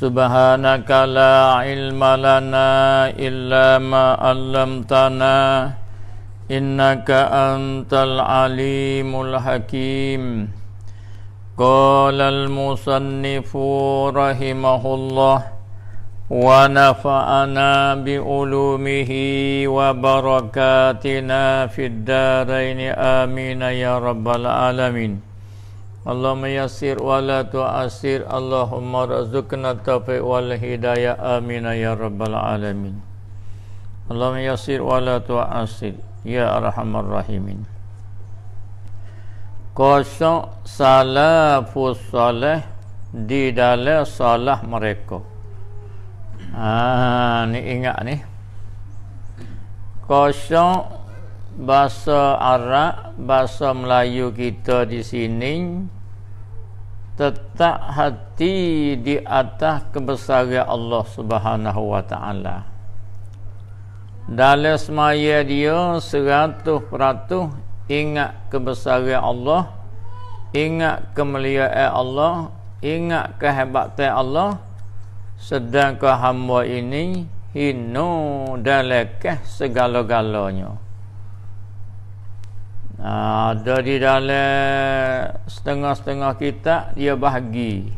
سبحانك لا علم لنا إلا ما علمتنا إنك أنت العليم الحكيم قال المصنف رحمه الله ونفعنا بعلومه وبركاتنا في الدارين. آمين يا رب العالمين. Allahumma yassir wa la tu'assir. Allahumma razukna taufiq wal hidayah. Amin ya rabbal alamin. Allahumma yassir wa la tu'assir. Ya arhamar rahimin. Kosok salafus salih di dalam salah mereka. Ah ni ingat ni. Kosok bahasa Arab bahasa Melayu kita di sini tetap hati di atas kebesaran Allah Subhanahu wa taala. Dalam semaya dia seratus peratus ingat kebesaran Allah, ingat kemuliaan Allah, ingat kehebatan Allah, sedangkan hamba ini hino dalam segala-galanya. Ha, ada di dalam setengah-setengah kita dia bahagi.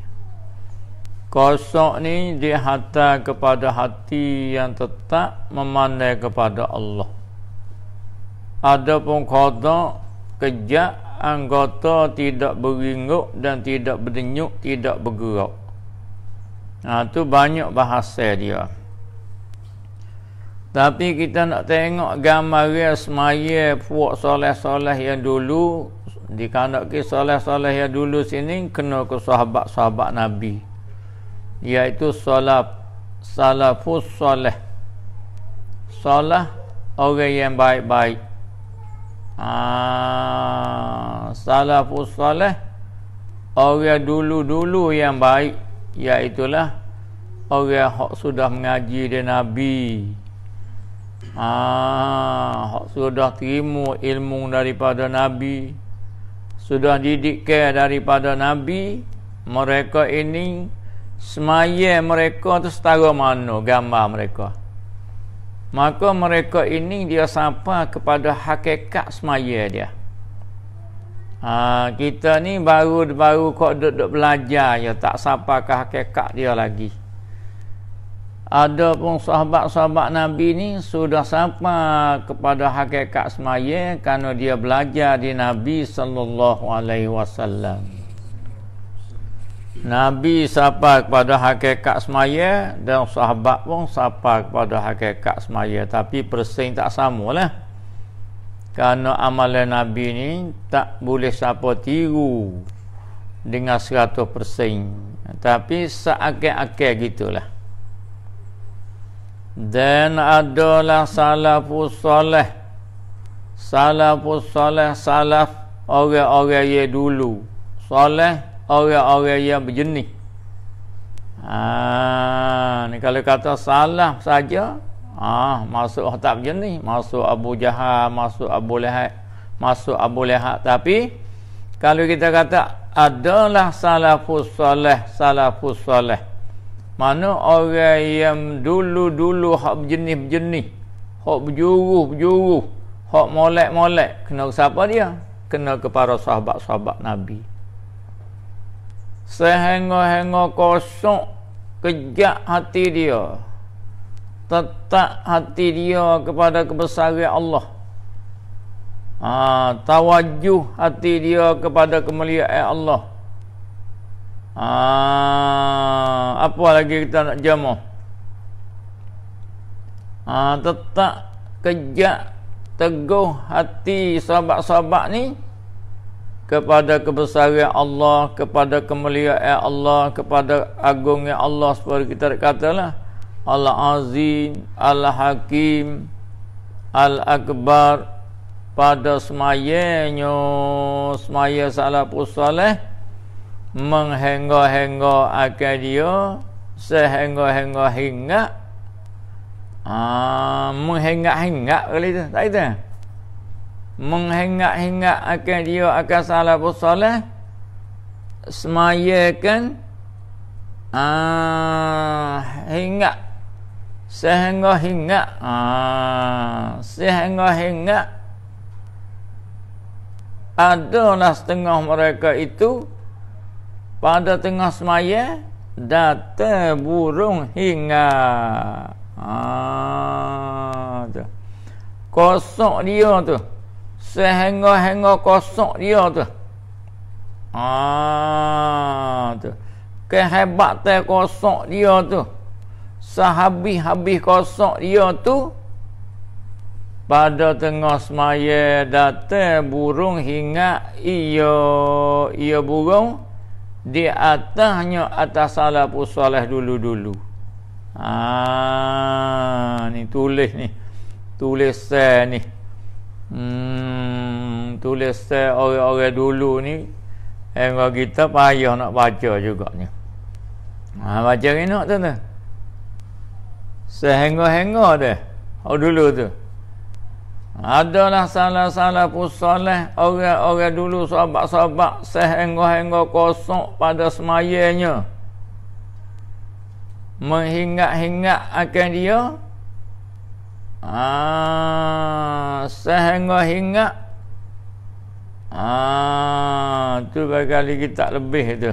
Kosok ni dia hantar kepada hati yang tetap memandai kepada Allah. Ada pun kota kejak anggota tidak beringuk dan tidak berdenyuk, tidak bergerak. Ha, tu banyak bahasa dia. Tapi kita nak tengok gambar semaya puak soleh-soleh yang dulu di kanak ke soleh-soleh yang dulu sini kena ke sahabat-sahabat Nabi. Iaitu salaf salafus soleh. Salah orang yang baik-baik. Ah, salafus soleh orang dulu-dulu yang baik iaitulah orang yang sudah mengaji dengan Nabi. Ah, sudah terima ilmu daripada Nabi, sudah didikkan daripada Nabi, mereka ini semaya mereka tu setara mana gambar mereka. Maka mereka ini dia sampai kepada hakikat semaya dia. Ha, kita ni baru-baru kok duduk belajar ya tak sampai ke hakikat dia lagi ada pun sahabat-sahabat Nabi ni sudah sampai kepada hakikat semaya kerana dia belajar di Nabi sallallahu alaihi wasallam. Nabi sampai kepada hakikat semaya dan sahabat pun sampai kepada hakikat semaya tapi persen tak samalah. Kerana amalan Nabi ni tak boleh siapa tiru dengan 100%. Tapi seakan-akan gitulah dan adalah salafus soleh. Salafus soleh salaf orang-orang yang dulu. Soleh orang-orang yang berjenis ha, ni kalau kata salaf saja ah masuk tak berjenis masuk Abu Jahal masuk Abu Lahab masuk Abu Lahab. Tapi kalau kita kata adalah salafus soleh salafus soleh mana orang yang dulu-dulu hak berjenis-berjenis, hak berjuruh-berjuruh, hak molek-molek, kena ke siapa dia? Kena kepada sahabat-sahabat Nabi. Sehingga-hingga kosong kejak hati dia. Tetap hati dia kepada kebesaran Allah. Ha, tawajuh hati dia kepada kemuliaan Allah. Ah, apa lagi kita nak jamu? Ah, tetap kejak teguh hati sahabat-sahabat ni kepada kebesaran Allah, kepada kemuliaan Allah, kepada agungnya Allah seperti kita katalah Allah Azim, Allah Hakim, Al-Akbar pada semayanya semaya salafus salih menghengga-hengga akal dia sehengga-hengga hingga ah menghenggak-henggak kali tu. Tak itu? Menghenggak-henggak akal dia akan salah bersalah semayakan ah hingga sehingga hingga ah sehingga hingga adalah setengah mereka itu pada tengah semaya data burung hingga. Tu. Kosong dia tu. Sehingga-hingga kosong dia tu. Ah tu. Kehebatan kosong dia tu. Sehabis-habis kosong dia tu pada tengah semaya datang burung hingga. Ia ia burung di atasnya atas salah pusalah dulu-dulu ah ni tulis ni tulis ni hmm tulis orang-orang dulu ni Enggak kita payah nak baca juga ni. Ha, baca ni nak tu tu. Sehingga-hingga dia. Oh dulu tu. Adalah salah-salah pusalah orang-orang dulu sahabat-sahabat sehingga-hingga kosong pada semayanya. Mengingat-ingat akan dia. Ah, sehingga-hingga Ah, tu kali kita lebih tu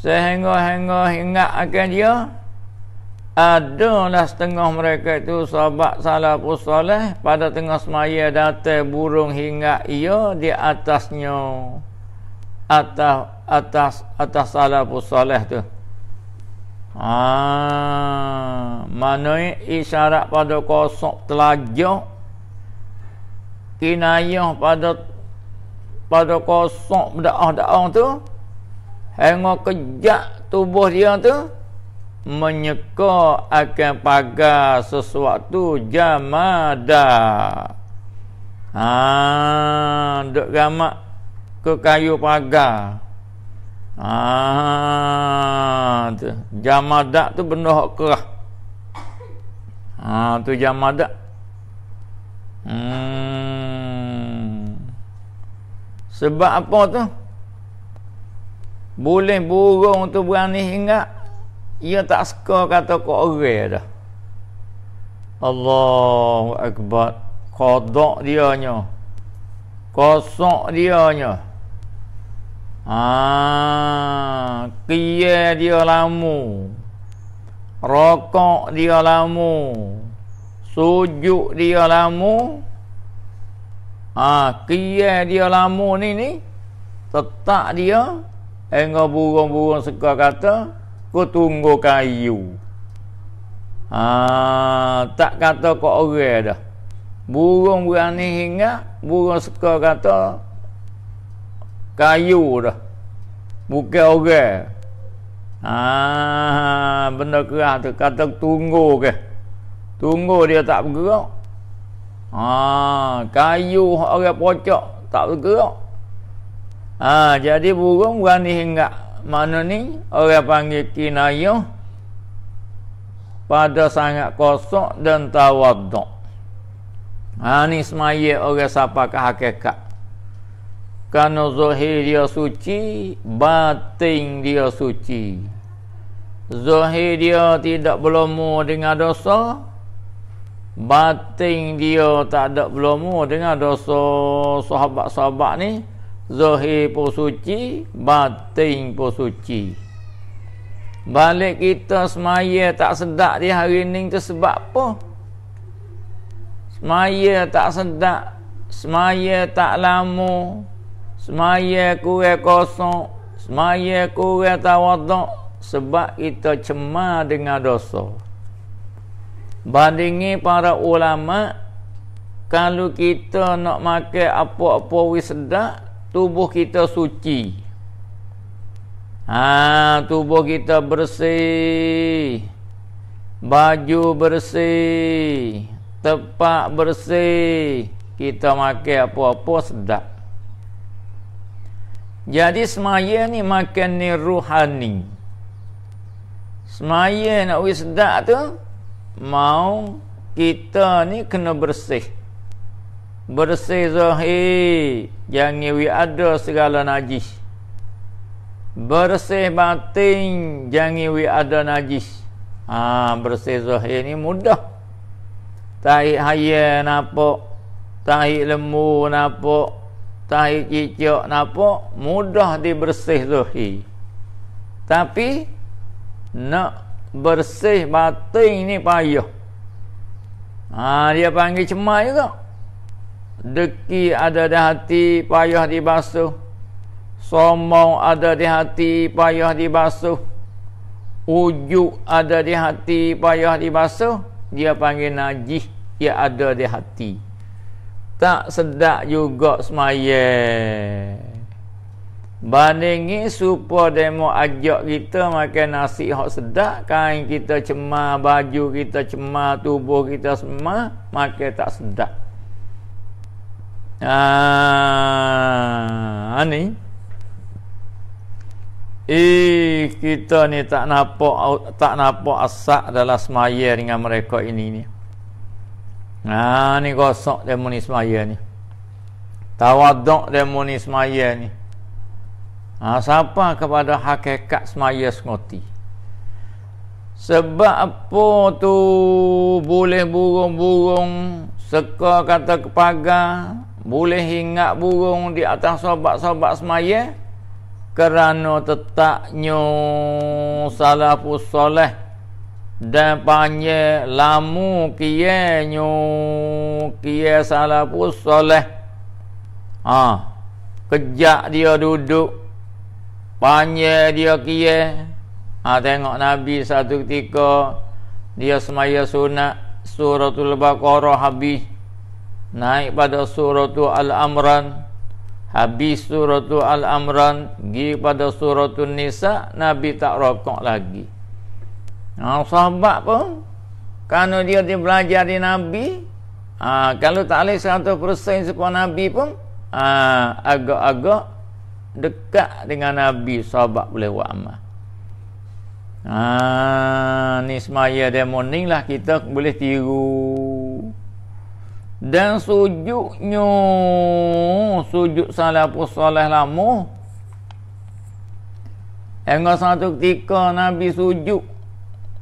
sehingga-hingga ingat akan dia adalah setengah mereka itu sahabat salah pusalah pada tengah semaya datang burung hingga ia di atasnya. Atas atas atas salah pusalah tu. Ah, mana isyarat pada kosong telajah kinayah pada pada kosong berdaah-daah tu Hingga kejak tubuh dia tu menyeka akan pagar sesuatu jamada. Ha, duk gamak ke kayu pagar. Ha, tu. Jamada tu benda hak kerah. Ha, tu jamada. Hmm. Sebab apa tu? boleh burung tu berani hingga ia tak suka kata kau orang dah. Allahu akbar. Kodok dia nya kosok dia nya ah kia dia lamu. Rokok dia lamu. Sujud dia lamu. Ah kia dia lamu ni ni tetap dia Engo burung-burung suka kata Ku tunggu kayu. Ha, Tak kata kau orang dah. Burung berani hingga Burung suka kata Kayu dah. Bukan orang. Ha, Benda kerah tu. Kata tunggu ke? Tunggu dia tak bergerak. Ha, Kayu orang pocok Tak bergerak. Ha, jadi burung berani hingga mana ni orang panggil kinayah pada sangat kosong dan tawaduk. Ha ni semaya orang siapa ke hakikat. Kerana zahir dia suci, batin dia suci. Zahir dia tidak berlemu dengan dosa, batin dia tak ada berlemu dengan dosa sahabat-sahabat ni Zahir pun suci Batin pun suci Balik kita semaya tak sedap di hari ni tu sebab apa? Semaya tak sedap Semaya tak lama Semaya kurang kosong Semaya kurang tawaduk Sebab kita cemar dengan dosa Bandingi para ulama Kalau kita nak makan apa-apa wis sedap tubuh kita suci. Ha, tubuh kita bersih. Baju bersih. Tepak bersih. Kita makan apa-apa sedap. Jadi semaya ni makan ni ruhani. Semaya nak wis sedap tu mau kita ni kena bersih bersih zahir jangan wi ada segala najis bersih batin jangan wi ada najis Ha, bersih zahir ni mudah. Tahi haya nampak. Tahi lembu nampak. Tahi cicak nampak. Mudah dibersih zahir. Tapi nak bersih batin ni payah. Ha, dia panggil cemai juga. Deki ada di hati payah dibasuh. Sombong ada di hati payah dibasuh. Ujuk ada di hati payah dibasuh. Dia panggil najis ia ada di hati. Tak sedap juga semaya bandingi supaya demo ajak kita makan nasi hak sedap kain kita cemar baju kita cemar tubuh kita semua makan tak sedap. ah ni Eh kita ni tak nampak tak nampak asak dalam semaya dengan mereka ini ni. Nah ni gosok demo ni semaya ni. Tawaduk demo ni semaya ni. Ha, siapa kepada hakikat semaya semoti. Sebab apa tu boleh burung-burung seka kata kepagar boleh ingat burung di atas sobat-sobat semaya? Kerana tetaknya salafus soleh. Dan panjang lamu kianyo kia salafus soleh. Ha kejak dia duduk panjang dia kia ha tengok nabi satu ketika dia semaya sunat suratul baqarah habis naik pada suratul al-amran. Habis surah Al-Amran Pergi pada surah Nisa Nabi tak rokok lagi. Nah, sahabat pun Kerana dia, dia belajar di Nabi ha, Kalau tak boleh 100% sepuan Nabi pun ha, Agak-agak Dekat dengan Nabi Sahabat boleh buat amal. Ha, Ni semaya demoning lah Kita boleh tiru dan sujudnya sujud salafus soleh lama Hingga satu ketika Nabi sujud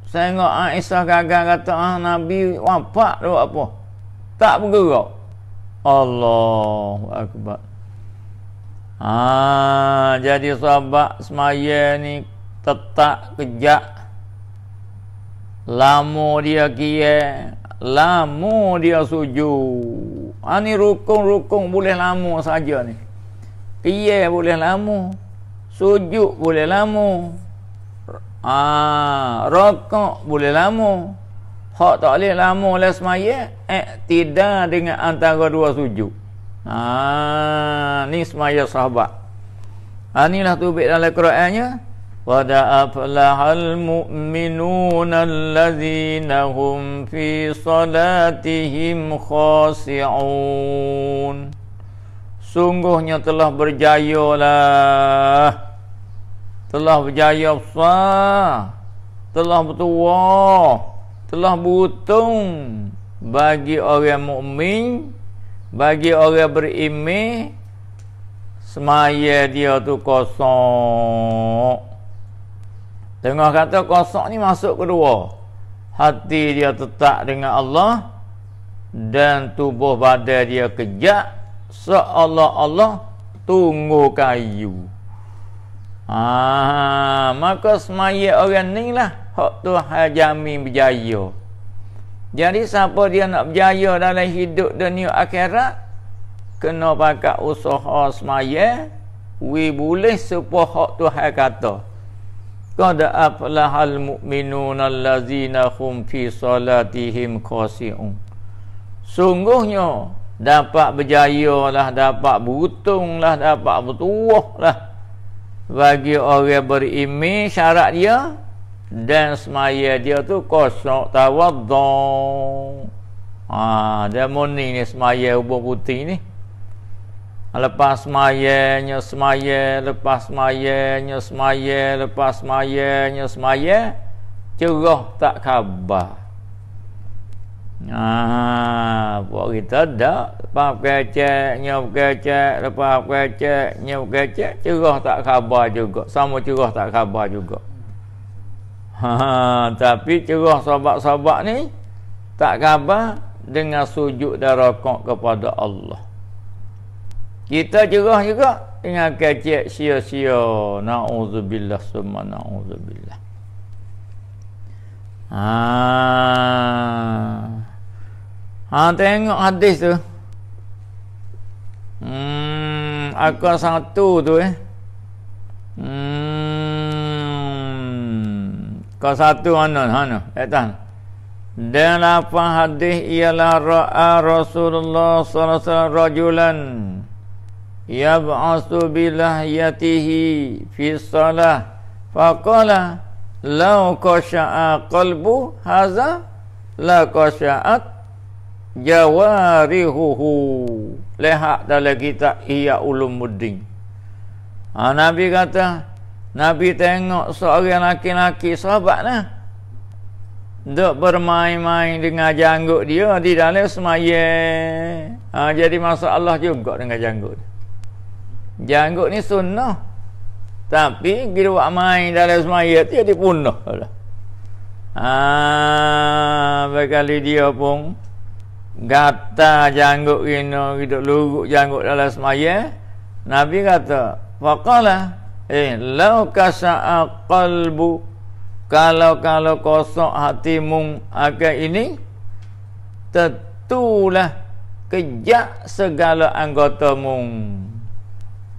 Sehingga Aisyah gagal kata ah, Nabi wafat tu apa? Tak bergerak. Allahu Akbar. Ah, jadi sahabat semaya ni tetap kejak lama dia kira lama dia sujud. Ha ni rukun-rukun boleh lama saja ni. Qiyam boleh lama. Sujud boleh lama. Ah, rokok boleh lama. Hak tak boleh lama oleh semaya, eh tidak dengan antara dua sujud. Ah, ni semaya sahabat. Ha, inilah tubik dalam Qurannya. قد أفلح المؤمنون الذين هم في صلاتهم خاشعون Sungguhnya telah berjayalah Telah berjaya besar Telah bertuah Telah beruntung Bagi orang mukmin Bagi orang berimeh Semaya dia tu kosong Tengah kata kosong ni masuk kedua. Hati dia tetap dengan Allah dan tubuh badan dia kejak seolah-olah tunggu kayu. Ah, maka semaya orang ni lah hak Tuhan jamin berjaya. Jadi siapa dia nak berjaya dalam hidup dunia akhirat kena pakai usaha semaya we boleh supaya hak Tuhan kata. Qad aflahal mu'minun allazina hum fi salatihim khasi'un. Sungguhnya dapat berjaya lah, dapat beruntung lah, dapat bertuah lah. Bagi orang berimi syarat dia dan semaya dia tu kosong tawaddu. Ha, dia morning ni semaya ubah putih ni. Lepas semayanya semaya, lepas semayanya semaya, lepas semayanya semaya, cerah tak khabar. Ah, buat kita dak, lepas kecek, nyop kecek, lepas kecek, nyop kecek, cerah tak khabar juga. Sama cerah tak khabar juga. Ha, tapi cerah sahabat-sahabat ni tak khabar dengan sujud dan rokok kepada Allah. Kita cerah juga dengan kecek sia-sia. Na'udzubillah summa na'udzubillah. Ha. Ha tengok hadis tu. Hmm, aku satu tu eh. Hmm. Kau satu mana? Mana? Datang. Dan apa hadis ialah ra'a Rasulullah sallallahu alaihi wasallam rajulan yab'asu bilahyatihi fi salah faqala law qasha'a qalbu haza la qasha'at jawarihuhu lihat dalam kitab Ihya Ulumuddin ha, Nabi kata Nabi tengok seorang laki-laki sahabat lah Duk bermain-main dengan janggut dia di dalam semaya. Ha, jadi masalah juga dengan janggut. Janggut ni sunnah. Tapi bila buat main dalam semaya dia dipunuh. Ha, berkali dia pun gata janggut kena hidup luruk janggut dalam semaya Nabi kata faqala eh lau kasa'a qalbu kalau-kalau kosong hatimu akan ini tentulah kejak segala anggotamu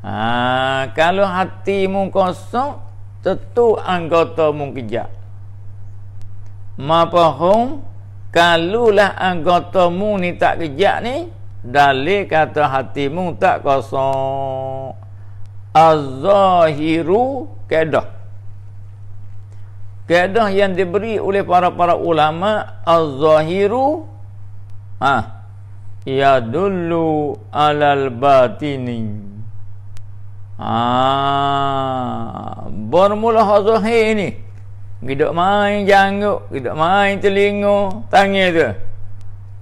ha, kalau hatimu kosong tentu anggotamu kejak mapahum Kalulah anggotamu ni tak kejak ni Dalil kata hatimu tak kosong. Az-zahiru kedah. Kedah yang diberi oleh para-para ulama Az-zahiru ha, Ya dulu alal batini ha, Bermula zahir ni Hidup main janggut, hidup main telinga, tangan tu.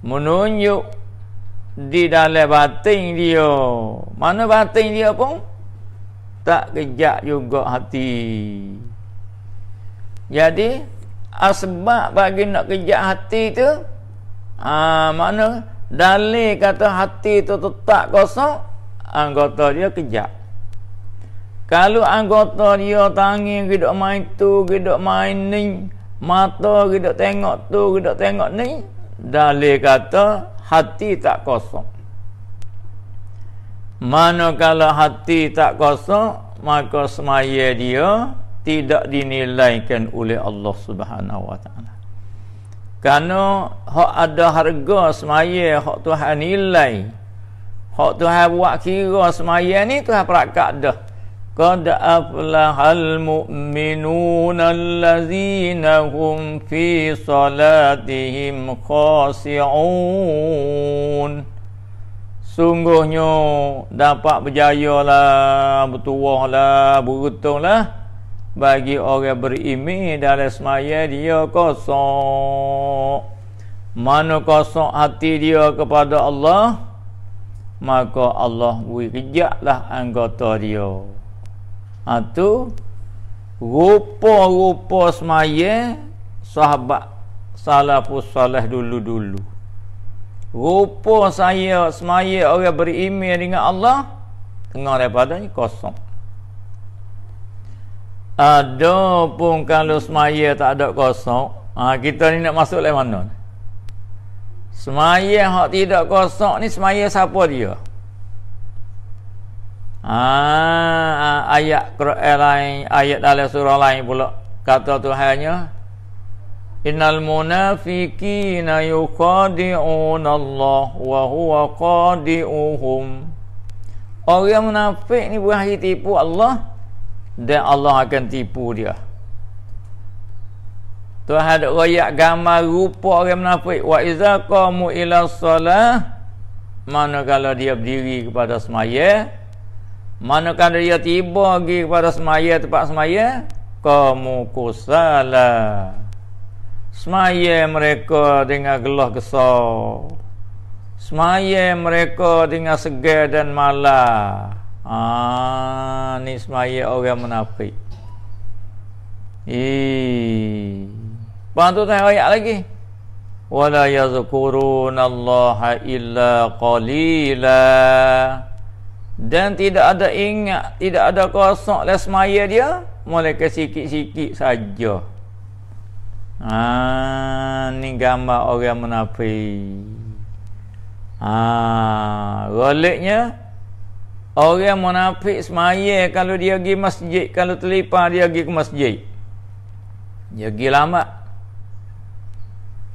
Menunjuk di dalam batin dia. Mana batin dia pun tak kejak juga hati. Jadi asbab bagi nak kejak hati tu ah mana dalil kata hati tu tetap kosong anggota dia kejak. Kalau anggota dia tangi kita main tu, kita main ni, mata kita tengok tu, kita tengok ni, dalil kata hati tak kosong. Manakala hati tak kosong, maka semaya dia tidak dinilaikan oleh Allah Subhanahu Wa Taala. Karena hak ada harga semaya, hak Tuhan nilai. Hak Tuhan buat kira semaya ni Tuhan perakat dah. قد أفلح المؤمنون الذين هم في صلاتهم خاشعون Sungguhnya dapat berjaya lah, bertuah lah, beruntung lah bagi orang berimi dalam semaya dia kosong. Mana kosong hati dia kepada Allah, maka Allah beri kejaklah anggota dia ha, tu rupa-rupa semaya sahabat salafus salih dulu-dulu. Rupa saya semaya orang beriman dengan Allah tengah daripada ni kosong. Ada pun kalau semaya tak ada kosong ha, kita ni nak masuk lain mana? Semaya hak tidak kosong ni semaya siapa dia Ah, ayat Quran lain, ayat dalam surah lain pula. Kata Tuhannya Innal munafiqina yuqadi'una Allah wa huwa qadi'uhum. Orang munafik ni berakhir tipu Allah dan Allah akan tipu dia. Tuhan ada royak gambar rupa orang munafik. Wa iza qamu ila salah mana kalau dia berdiri kepada semaya Manakala dia tiba pergi kepada semaya tempat semaya Kamu kusala Semaya mereka dengan gelah kesal Semaya mereka dengan segar dan malah Ah, ni semaya orang munafik. Lepas tu tengok ayat lagi. Wala yazkurunallaha illa qalila. Dan tidak ada ingat, tidak ada kosong les semaya dia, ke sikit-sikit saja. Ah, ni gambar orang munafik. Ah, goliknya orang munafik semaya kalau dia pergi masjid, kalau terlipa dia pergi ke masjid. Dia pergi lama.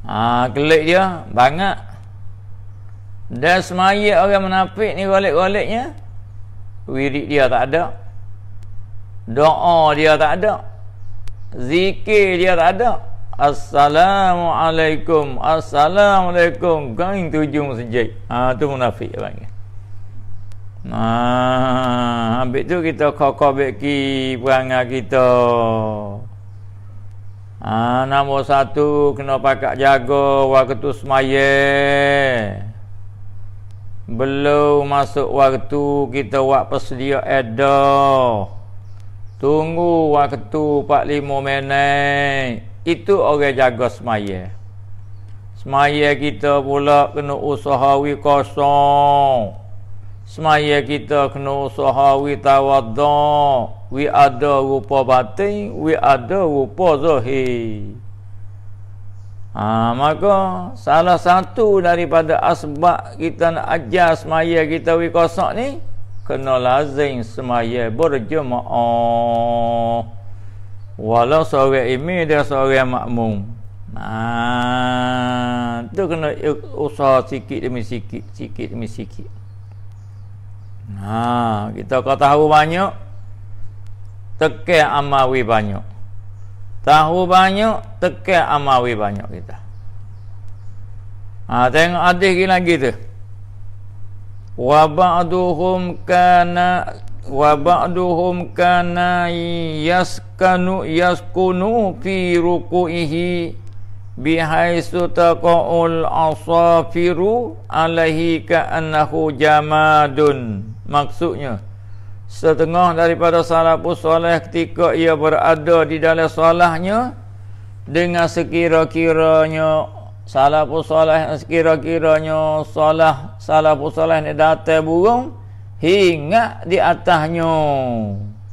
Ha, kelik dia banyak. Dan semaya orang menafik ni golek-goleknya. Wirid dia tak ada. Doa dia tak ada. Zikir dia tak ada. Assalamualaikum. Assalamualaikum. Gain tujuh masjid. Ha, tu munafik dia panggil. Ha, habis tu kita kokoh beki perangai kita. Ha, nombor satu kena pakai jaga waktu semaya. Belum masuk waktu kita buat persedia edo. Tunggu waktu 45 minit. Itu orang jaga semaya. Semaya kita pula kena usahawi kosong. Semaya kita kena usahawi tawaduk we ada rupa batin we ada rupa zahir ha, maka salah satu daripada asbab kita nak ajar semaya kita we kosong ni kena lazim semaya berjemaah. Walau seorang imam dia seorang makmum. Ha, tu kena usaha sikit demi sikit sikit demi sikit. Ha, kita kau tahu banyak tekan amawi banyak. Tahu banyak, tekan amawi banyak kita. Ha, tengok hadis lagi tu. Wa ba'duhum kana wa ba'duhum kana yaskanu yaskunu fi ruku'ihi bihaisu taqaul asafiru alaihi ka'annahu jamadun maksudnya setengah daripada salafus soleh ketika ia berada di dalam solahnya dengan sekira-kiranya salafus soleh sekira-kiranya solah salafus soleh ni datang burung hingga di atasnya.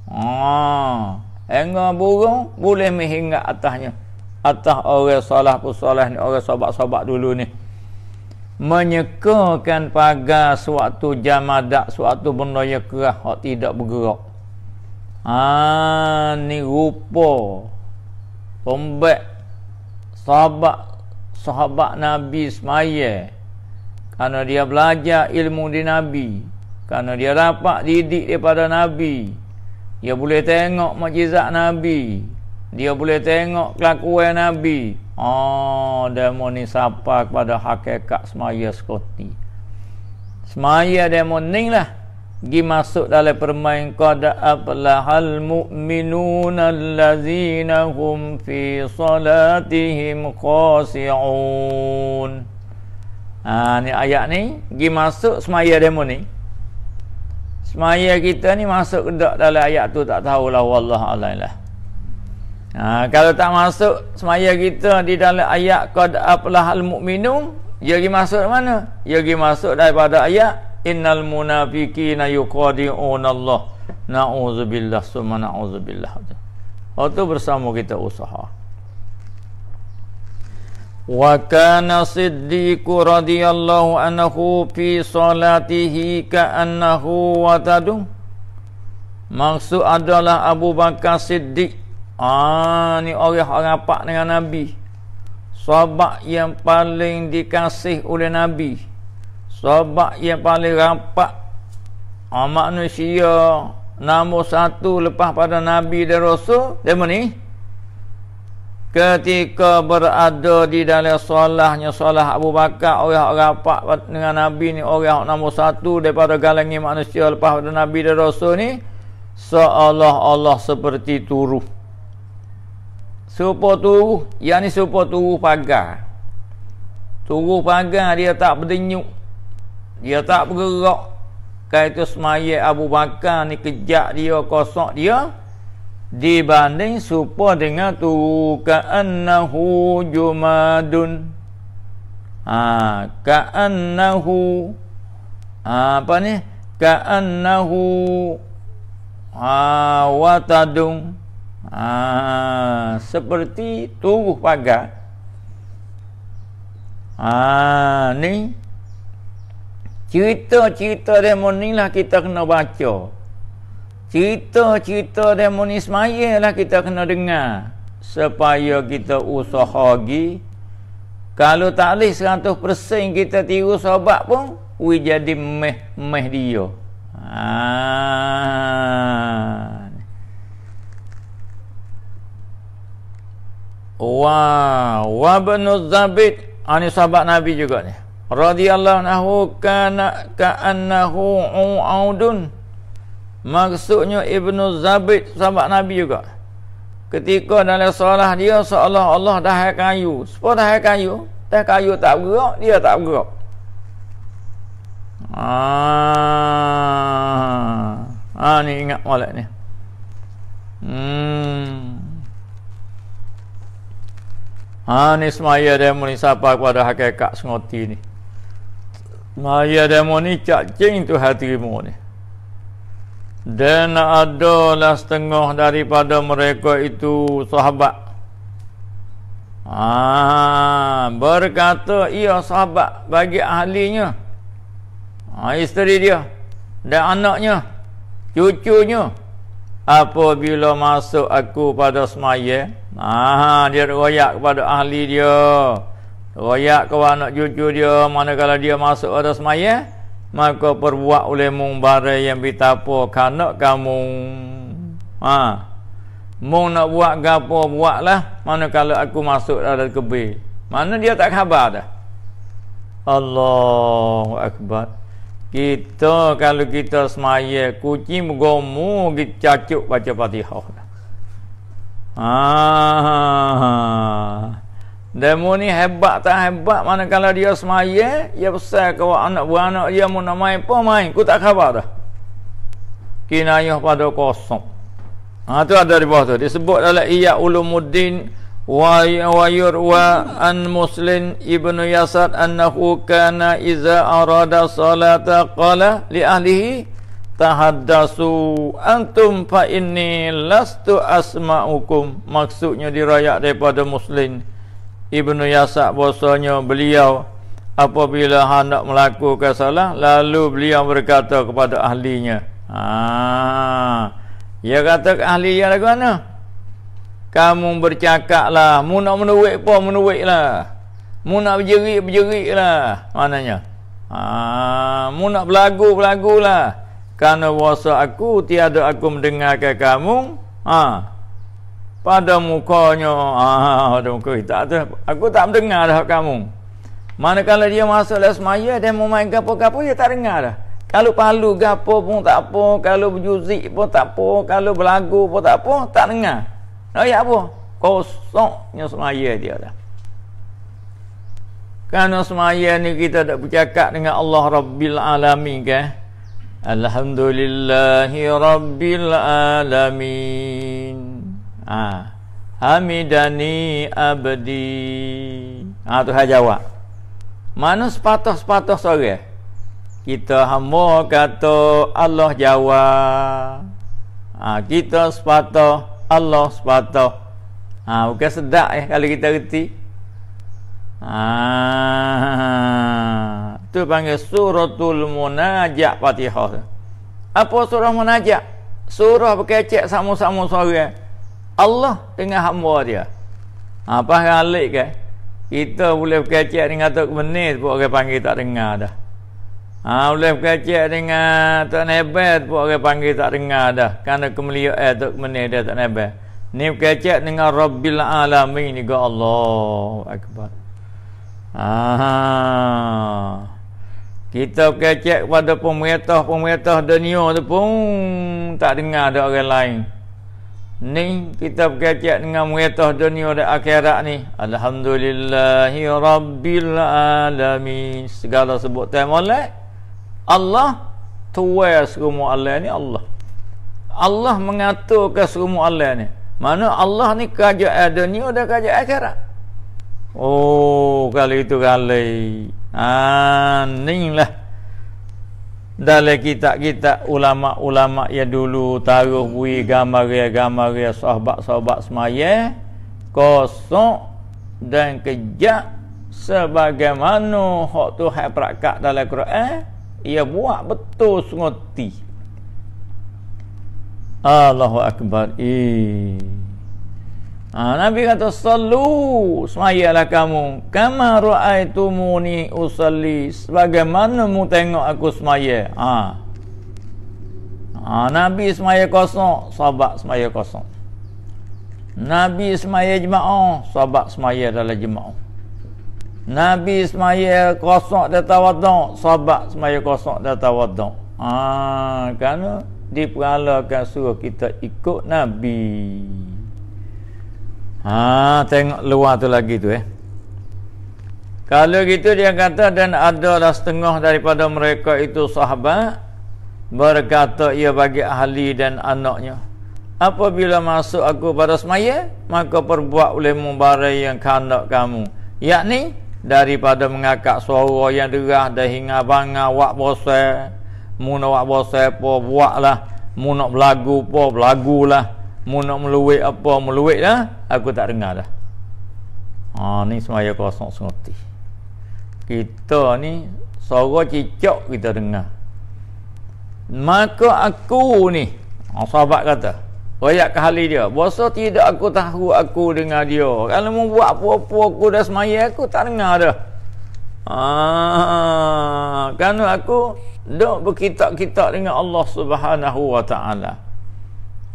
Ah hingga burung boleh hingga atasnya. Atas orang salafus soleh ni orang sahabat-sahabat dulu ni menyekakan pagar suatu jamadak suatu benda yang kerah hak tidak bergerak. Ha ni rupa. Tombak sahabat sahabat nabi semaya. Kerana dia belajar ilmu di nabi. Kerana dia dapat didik daripada nabi. Dia boleh tengok mukjizat nabi dia boleh tengok kelakuan nabi Oh, demo ni sapa kepada hakikat semaya sekoti. Semaya demo ni lah. Gi masuk dalam permain qad aflahal mu'minun allazina hum fi salatihim khasi'un. Ha, ni ayat ni gi masuk semaya demo ni. Semaya kita ni masuk ke dalam ayat tu tak tahulah wallahu a'lam lah. Ha, kalau tak masuk semaya kita di dalam ayat qad aflahal mu'minun, dia pergi masuk mana? Dia pergi masuk daripada ayat innal munafiqina yuqadi'una Allah. Na'udzubillah summa na'udzubillah. Waktu bersama kita usaha. Wa kana siddiqu radhiyallahu anhu fi salatihi ka'annahu watadu. Maksud adalah Abu Bakar Siddiq Ah ni orang-orang rapat dengan Nabi. Sahabat yang paling dikasih oleh Nabi. Sahabat yang paling rapat ah, manusia nombor satu lepas pada Nabi dan Rasul. Dia ni? Ketika berada di dalam solahnya solah Abu Bakar orang-orang rapat dengan Nabi ni orang nombor satu daripada galangan manusia lepas pada Nabi dan Rasul ni seolah-olah seperti turuh Serupa tu, yang ni serupa tu pagar. Turu pagar dia tak berdenyuk. Dia tak bergerak. Kata semaya Abu Bakar ni kejak dia, kosok dia. dibanding supa dengan tu ka'annahu jumadun ha ka'annahu ha, apa ni ka'annahu ha watadung ha seperti tubuh pagar. Ha ni cerita-cerita demo ni lah kita kena baca. Cerita-cerita demo ni semaya lah kita kena dengar. Supaya kita usaha lagi. Kalau tak boleh 100% kita tiru sahabat pun we jadi meh meh dia. Ha. Wah, wa banu Zabit ani sahabat Nabi juga ni. Radhiyallahu anhu kana ka'annahu audun. Maksudnya Ibnu Zabit sahabat Nabi juga. Ketika dalam solah dia seolah Allah dah kayu. Sebab dah kayu, dah kayu tak bergerak, dia tak bergerak. Ah, ah ni ingat molek ni. Hmm. Ha ni semaya demo ni siapa kepada hakikat sengoti ni. Semaya demo ni cacing tu hatimu ni. Dan adalah setengah daripada mereka itu sahabat. Ha, berkata ia sahabat bagi ahlinya. Ha, isteri dia dan anaknya, cucunya apabila masuk aku pada semaya ah dia royak kepada ahli dia. Royak kepada anak cucu dia manakala dia masuk pada semaya maka perbuat oleh mung bare yang bitapa kanak kamu. Ha. Mung nak buat gapo buatlah manakala aku masuk dalam kebe mana dia tak khabar dah? Allahu akbar. Kita kalau kita semaya kucing gomu dicacuk baca Fatihah. Ah. Demo ni hebat tak hebat mana kalau dia semaya dia besar kau anak buah anak dia mau nak main apa main ku tak khabar dah. Kinayah pada kosong. Ha tu ada di bawah tu disebut dalam Iya Ulumuddin wa yurwa an muslim ibnu yasad annahu kana iza arada salata qala li ahlihi tahaddasu antum fa inni lastu asma'ukum. Maksudnya dirayak daripada muslim. Ibnu yasad bahasanya beliau apabila hendak melakukan salah lalu beliau berkata kepada ahlinya ha dia kata ke ahli yang lagu mana kamu bercakap lah mu nak menuik apa menuik lah mu nak berjerit berjerit lah maknanya. Ha, mu nak berlagu berlagu kerana wasa aku tiada aku mendengarkan kamu ha, pada mukanya ha, pada muka kita tu aku tak mendengar dah kamu manakala dia masuk dalam semaya dia mau main gapo-gapo dia tak dengar dah kalau palu gapo pun tak apa kalau berjuzik pun tak apa kalau berlagu pun tak apa tak dengar Ayat apa? Kosongnya semaya dia dah. Kerana semaya ni kita tak bercakap dengan Allah Rabbil Alamin ke? Alhamdulillahi Rabbil Alamin. Ha. Hamidani abdi. Ha tu saya jawab. Mana sepatah-sepatah sore? Kita hamba kata Allah jawab. Ha, kita sepatah Allah sepatah. Ha, bukan sedap eh kalau kita reti. Ha, tu panggil suratul munajat Fatihah. Apa surah munajat? Surah berkecek sama-sama suara. Allah dengan hamba dia. Ha, apa galik ke? Kita boleh berkecek dengan tok menit pun orang panggil tak dengar dah. Ha, boleh berkacak dengan tak nebat pun orang panggil tak dengar dah. Kerana kemuliaan Tok Menir dia tak nebat. Ni berkacak dengan Rabbil Alamin ni ga Allah Akbar. Ha. Kita berkacak kepada pemerintah-pemerintah dunia tu pun tak dengar ada orang lain. Ni kita berkacak dengan pemerintah dunia dan akhirat ni. Alhamdulillahi Rabbil Alamin. Segala sebut time molek. Allah tuai semua Allah ni Allah Allah mengatur ke semua alam ni. Mana Allah ni kerajaan dunia dan kerajaan akhirat. Oh, kalau itu kali. Ah, ni lah. Dalam kitab-kitab ulama-ulama yang dulu taruh bui gambar-gambar sahabat-sahabat semaya kosong dan kejak sebagaimana hak Tuhan perakat dalam Quran ia buat betul sungoti Allahu akbar eh Ha, Nabi kata sallu semayalah kamu. Kama raaitumuni usalli sebagaimana mu tengok aku semaya. Ha. ha Nabi semaya kosong sahabat semaya kosong. Nabi semaya jemaah sahabat semaya dalam jemaah. Nabi semaya kosong dan tawaduk sahabat semaya kosong dan tawaduk. Ha kerana diperalakan suruh kita ikut Nabi Ha tengok luar tu lagi tu eh. Kalau gitu dia kata dan adalah setengah daripada mereka itu sahabat berkata ia bagi ahli dan anaknya. Apabila masuk aku pada semaya, maka perbuat oleh mubarak yang kandak kamu. Yakni daripada mengakak suara yang derah dan hingga bangga wak bose. Muna wak bose po buatlah. Muna belagu po belagulah mu nak meluik apa meluik dah aku tak dengar dah. Ha ni semaya kosong sengerti kita ni suara cicak kita dengar. Maka aku ni ha, sahabat kata Royak ke hali dia Bosa tidak aku tahu aku dengar dia. Kalau mau buat apa-apa aku dah semaya Aku tak dengar dah. Ah, Kerana aku Duk berkitak-kitak dengan Allah subhanahu wa ta'ala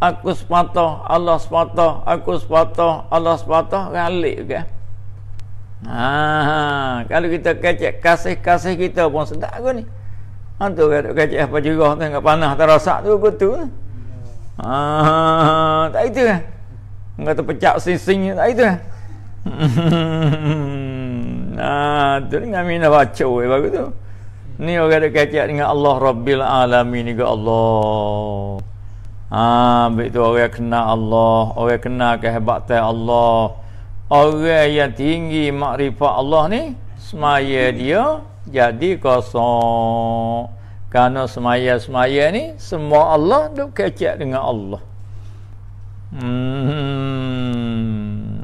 aku sepatah Allah sepatah aku sepatah Allah sepatah galik ke ha kalau kita kecek kasih-kasih kita pun sedap aku ni. Antu ha, kata kecek apa juga tengok panah terasak tu betul ha tak itu kan? Kata pecah sing-sing tak itu kan? Nah tu ni nak baca eh bagus tu. Ni orang ada kecek dengan Allah Rabbil Alamin ni Allah Ha, ambil tu orang kenal Allah, orang kenal kehebatan Allah. Orang yang tinggi makrifat Allah ni, semaya dia jadi kosong. Kerana semaya-semaya ni, semua Allah duk kecek dengan Allah. Hmm.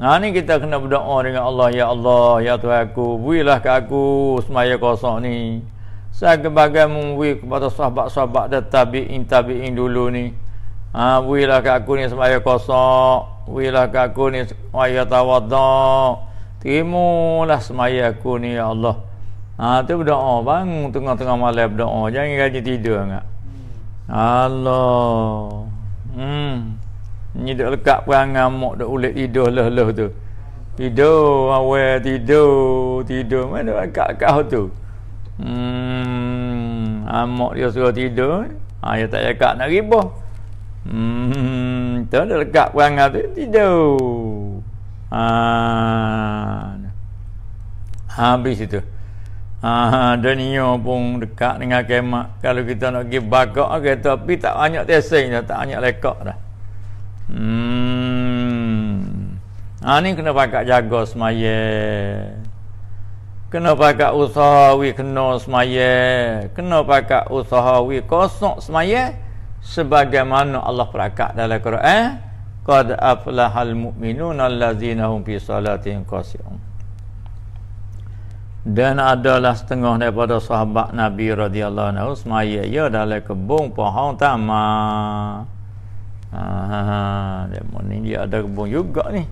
Ha, ni kita kena berdoa dengan Allah. Ya Allah, Ya Tuhan aku, builah ke aku semaya kosong ni. Saya kebagai membui kepada sahabat-sahabat dan tabi'in-tabi'in dulu ni. Ha, wilah kat aku ni semaya kosong. Wilah kat aku ni semaya tawadda. Terimalah semaya aku ni ya Allah. Ha, tu berdoa bang tengah-tengah malam berdoa. Jangan gaji tidur enggak. Allah. Hmm. Ni dak lekat perangai mak dak ulit tidur leh-leh tu. Tidur, awal tidur, tidur. Mana kat kau tu? Hmm. Amak dia suruh tidur. Ha, dia tak cakap nak ribuh. Hmm, tu dah lekat perangai tu tidur. Ha. Habis itu. Ha, dunia pun dekat dengan kemak. Kalau kita nak pergi bakak kereta api tak banyak tesing dah, tak banyak lekak dah. Hmm. Ha ni kena pakai jaga semaya. Kena pakai usahawi kena semaya. Kena pakai usahawi kosong semaya sebagaimana Allah perakat dalam Quran qad aflahal mu'minuna allazina hum fi salatihim khashi'un. Dan adalah setengah daripada sahabat Nabi radhiyallahu anhu semaya ya dalam kebun pohon tama. Ha dia ni dia ada kebun juga ni.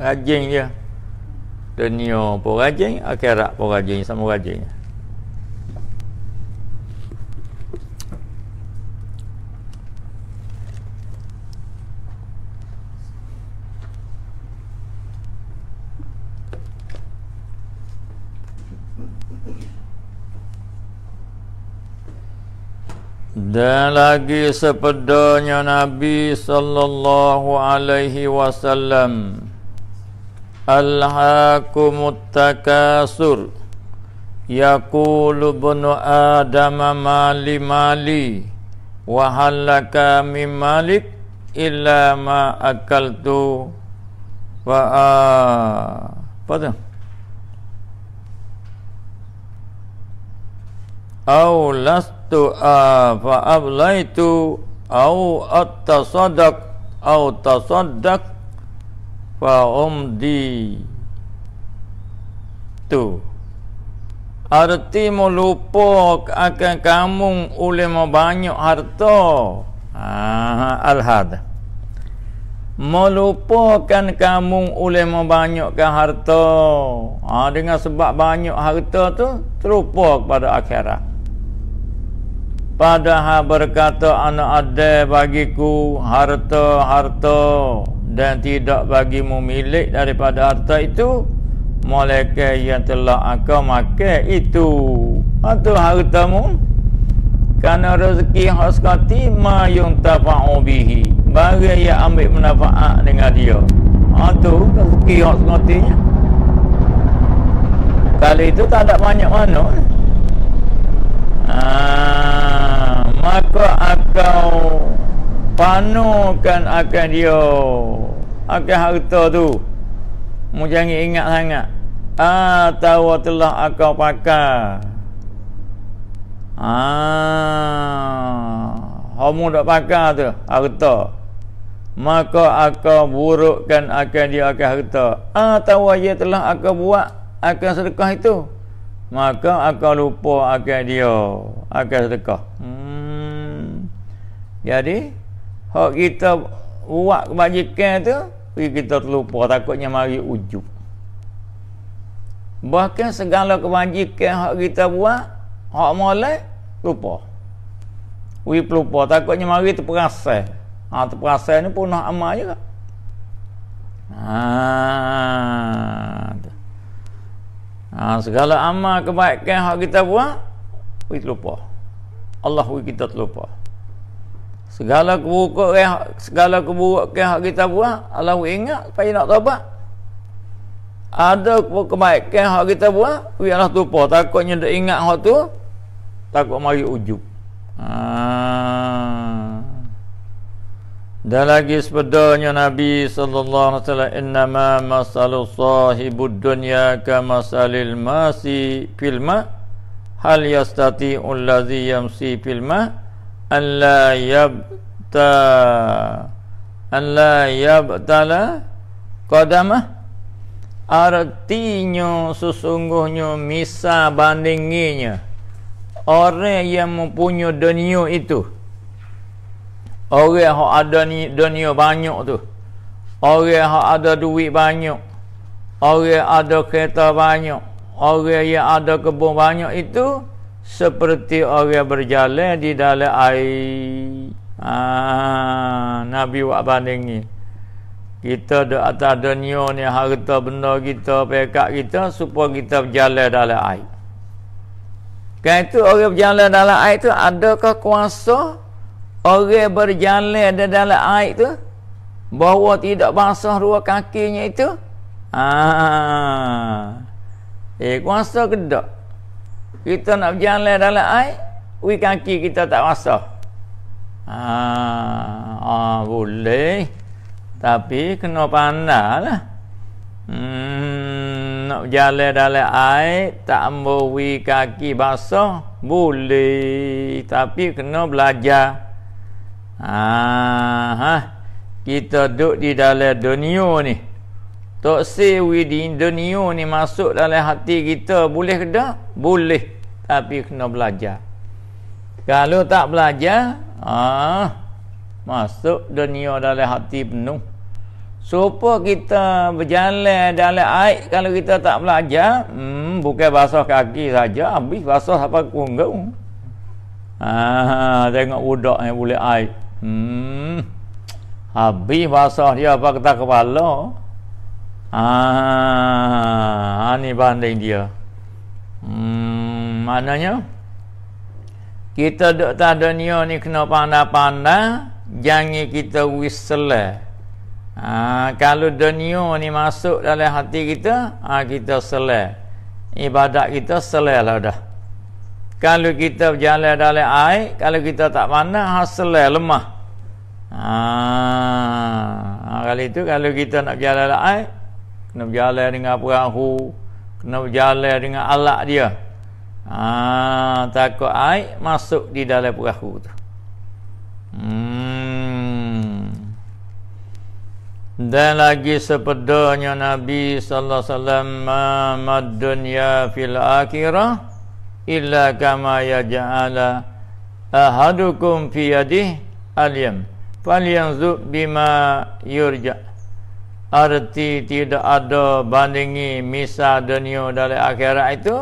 Rajin dia. Dunia pun rajin akhirat pun rajin sama rajinnya Dan lagi sepedanya Nabi sallallahu alaihi wasallam. Al-hakumut takasur. Yaqulu bunu Adam mali mali. Wa halaka min malik illa ma akaltu. Wa apa tu au lastu fa ablaitu au at-tasaddaq au tasaddaq fa umdi. Tu. Arti mau lupa akan kamu oleh mau banyak harta. Ah al-had. Melupakan kamu oleh membanyakkan harta. Ha, dengan sebab banyak harta tu terlupa kepada akhirat Padahal berkata anak ada bagiku harta-harta dan tidak bagimu milik daripada harta itu Malaikat yang telah engkau makan itu. Itu hartamu? Kerana rezeki haskati ma yung tafa'u bihi. Bagi yang ambil manfaat dengan dia. Itu rezeki haskatinya Kali itu tak ada banyak mana. Ah, maka akau panukan akan dia. Akan harta tu. Mu jangan ingat sangat. Tahu telah akau pakai ah kamu dak pakai tu harta. Maka akau burukkan akan dia akan harta. Tahu dia telah akau buat akan sedekah itu. Maka akan lupa akan dia akan sedekah. hmm. Jadi hak kita buat kebajikan tu kita terlupa takutnya mari ujub bahkan segala kebajikan hak kita buat hak mulai lupa. We lupa takutnya mari terperasai. Ha terperasai ni punah amal juga. Ha Ha, segala amal kebaikan yang kita buat, kita lupa. Allah kita terlupa. Segala keburukan segala keburukan yang kita buat, Allah ingat supaya nak taubat. Ada kebaikan yang kita buat, Allah lupa. Takutnya dia ingat hak tu, takut mari ujub. Ha. Dan lagi sebedanya Nabi sallallahu alaihi wasallam innama masalu sahibud dunya ka masalil masi fil ma hal yastati allazi yamsi fil ma an la yabta an la yabtala qadama artinya sesungguhnya misa bandinginya orang yang mempunyai dunia itu Orang yang ada ni dunia banyak tu. Orang yang ada duit banyak. Orang yang ada kereta banyak. Orang yang ada kebun banyak itu seperti orang berjalan di dalam air. Ah, Nabi buat banding ni. Kita ada atas dunia ni harta benda kita, pekat kita supaya kita berjalan dalam air. Kan itu orang berjalan dalam air tu adakah kuasa Orang berjalan di dalam air tu bahawa tidak basah dua kakinya itu ah eh kuasa ke tak kita nak berjalan dalam air wi kaki kita tak basah. Ah, ah boleh. Tapi kena pandailah hmm, nak berjalan dalam air tak ambil wi kaki basah boleh. Tapi kena belajar. Ha, kita duduk di dalam dunia ni. Tok sewi di dunia ni masuk dalam hati kita boleh ke tak? Boleh. Tapi kena belajar. Kalau tak belajar, ah, masuk dunia dalam hati penuh. Supaya kita berjalan dalam air kalau kita tak belajar, hmm, bukan basah kaki saja, habis basah apa punggung. Ah, tengok budak yang boleh air. Hmm. Habis basah dia apa kata kepala. Ah, ini banding dia. Hmm, maknanya kita duk tak dunia ni kena pandai-pandai jangan kita wisle. Ah, kalau dunia ni masuk dalam hati kita, ah kita sele. Ibadat kita sele lah dah. kalau kita berjalan dalam air kalau kita tak pandai hasilnya lemah ha, ha kali itu kalau kita nak berjalan dalam air kena berjalan dengan perahu kena berjalan dengan alat dia. Ha, takut air masuk di dalam perahu tu. Hmm. dan lagi sepedanya Nabi sallallahu alaihi wasallam ma dunya fil akhirah illa kama yaj'ala ahadukum fi yadihi al-yam. Falyanzu bima yurja arti tidak ada bandingi misa dunia dalam akhirat itu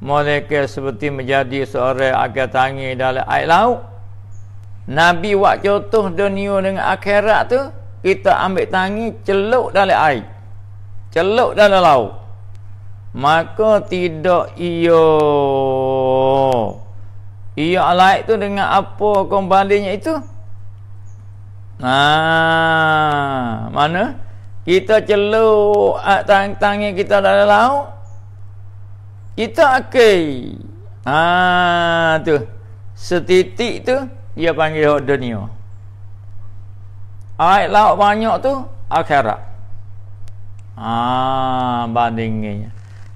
mereka seperti menjadi seorang akhir tangi dalam air laut. Nabi buat contoh dunia dengan akhirat tu kita ambil tangi celuk dalam air. Celuk dalam laut. Maka tidak iyo iyo alaik tu dengan apa kembalinya itu? Nah mana kita celuk tang tangi kita dalam laut kita akai ah tu setitik tu dia panggil hok dunia air laut banyak tu akhirat ah bandingnya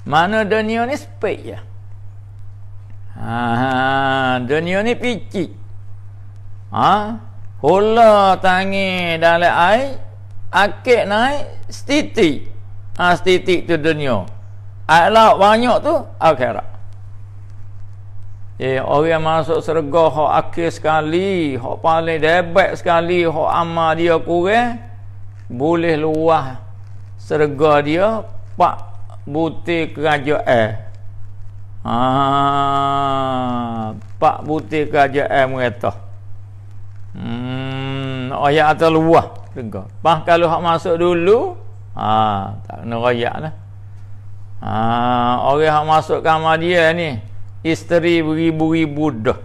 mana dunia ni spek ya. Ha, dunia ni picik. Ha? Hula tangi dalam air, akik naik setitik. Ha, setitik tu dunia. Laut banyak tu akhirat. Eh, orang masuk serga hok akhir sekali, hok paling debek sekali, hok amal dia kurang, boleh luah serga dia pak butir kerajaan. Ah, pak butir kerajaan mereka. Hmm, ayat atas luah juga. Pas kalau hak masuk dulu, ah, tak kena royak lah. Ah, orang hak masuk kamar dia ni, isteri beribu-ribu dah.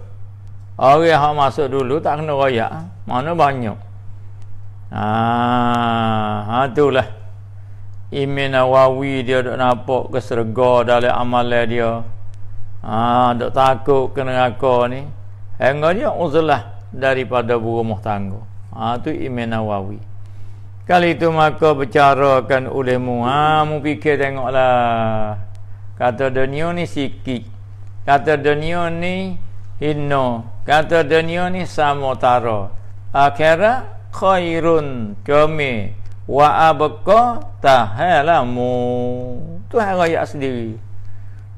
Orang hak masuk dulu tak kena royak. Mana banyak. Ah, itulah. Imam Nawawi dia dok nampak keserga dalam amalan dia. Ha, dok takut ke neraka ni. Hingga dia uzlah daripada berumah tangga. Ha, tu Imam Nawawi. Kali itu maka bercarakan olehmu. Ha, mu fikir tengoklah. Kata dunia ni sikit. Kata dunia ni hino. Kata dunia ni samotara. Akhirat khairun kami wa abqa tahalamu tu ayat sendiri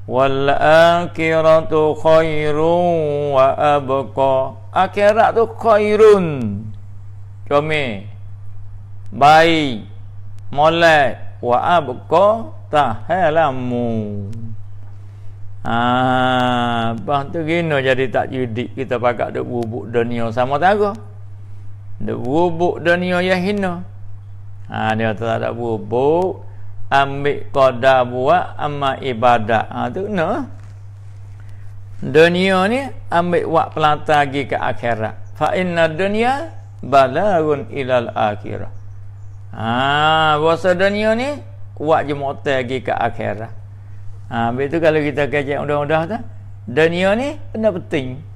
wal akhiratu khairun wa abqa akhirat tu khairun kami baik molek wa abqa tahalamu Ah, bah tu gino jadi tak judik kita pakai duk bubuk dunia sama tak Duk bubuk dunia yang hina. Ha, dia tak ada bubuk. Ambil qada buat amma ibadat ha, tu kena. Dunia ni ambil buat pelata lagi ke akhirat. Fa inna dunya balagun ilal akhirah ha bahasa dunia ni buat je lagi ke akhirat ha habis tu kalau kita kaji undang-undang tu dunia ni benda penting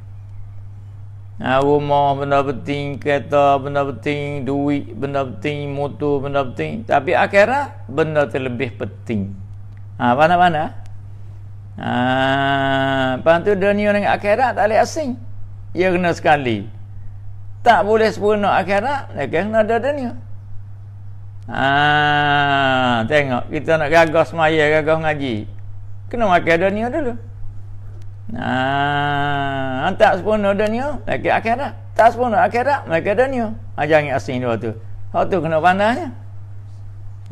Ha, rumah benda penting, kereta benda penting, duit benda penting, motor benda penting. Tapi akhirat benda terlebih penting. Ha, mana-mana? Ha, lepas tu dunia dengan akhirat tak boleh asing. Ia kena sekali. Tak boleh sempurna akhirat, dia kena ada dunia. Ha, tengok, kita nak gagah semaya, gagah ngaji. Kena makan dunia dulu. Nah, tak sempurna dunia, mereka akhirat. Tak sempurna akhirat, mereka dunia. Ha, jangan asing dua tu. Hak tu kena pandangnya.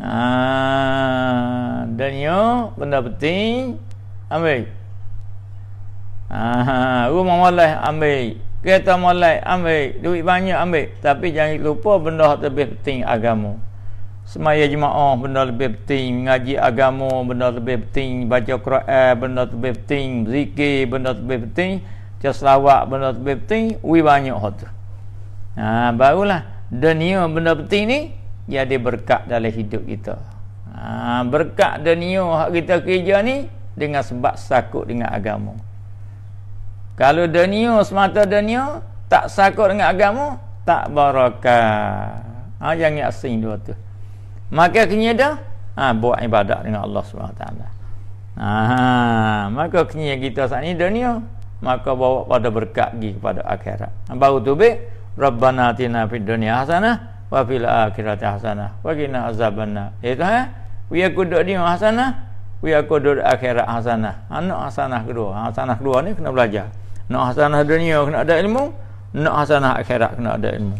Ah, dunia benda penting ambil. Ah, rumah mulai ambil. Kereta mulai ambil. Duit banyak ambil. Tapi jangan lupa benda lebih penting agama semaya jemaah benda lebih penting ngaji agama benda lebih penting baca Quran benda lebih penting zikir benda lebih penting selawat benda lebih penting wi banyak hot ha barulah dunia benda penting ni jadi berkat dalam hidup kita ha berkat dunia hak kita kerja ni dengan sebab sakut dengan agama Kalau dunia semata dunia tak sakut dengan agama, tak barakah. Ha jangan asing dua tu. Maka kena dah ha, buat ibadat dengan Allah taala. Ha, maka kena kita saat ni dunia maka bawa pada berkat pergi kepada akhirat. Baru tu be Rabbana atina fid dunya hasanah wa fil akhirati hasanah wa qina azabannar. Itu ha. We aku duduk dunia hasanah, we aku duduk akhirat hasanah. Anak hasanah kedua. Hasanah kedua ni kena belajar. Nak hasanah dunia kena ada ilmu, nak hasanah akhirat kena ada ilmu.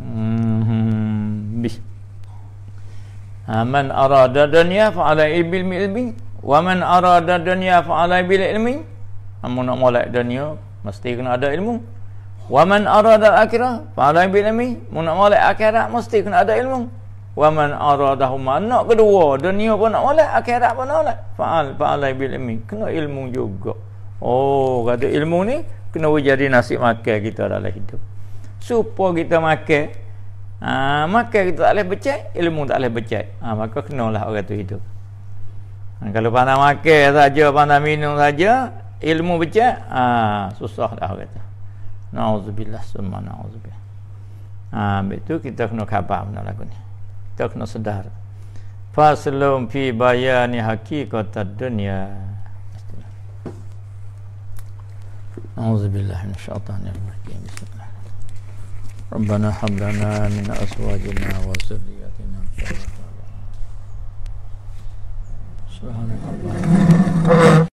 Hmm. Bis. Ha, man arada dunya fa ala bil ilmi wa man arada dunya fa ala bil ilmi. Amun nak molek dunia mesti kena ada ilmu. Wa man arada akhirah fa ala bil ilmi. Mun nak molek akhirat mesti kena ada ilmu. Wa man arada huma nak kedua dunia pun nak molek akhirat pun nak molek. Fa'al fa ala bil ilmi. Kena ilmu juga. Oh, kata ilmu ni kena jadi nasi makan kita dalam hidup. Supaya kita makan. Ha, makan kita tak boleh becek, ilmu tak boleh becek. Ha, maka kenalah orang tu hidup. Ha, kalau pandai makan saja, pandai minum saja, ilmu becek, ha, susah dah orang tu. Nauzubillah summa nauzubillah. Ha, betul kita kena khabar benda lagu ni. Kita kena sedar. Faslum fi bayani haqiqatad dunya. أعوذ بالله من الشيطان الرجيم. بسم الله. ربنا هب لنا من أزواجنا وذرياتنا سبحانك اللهم.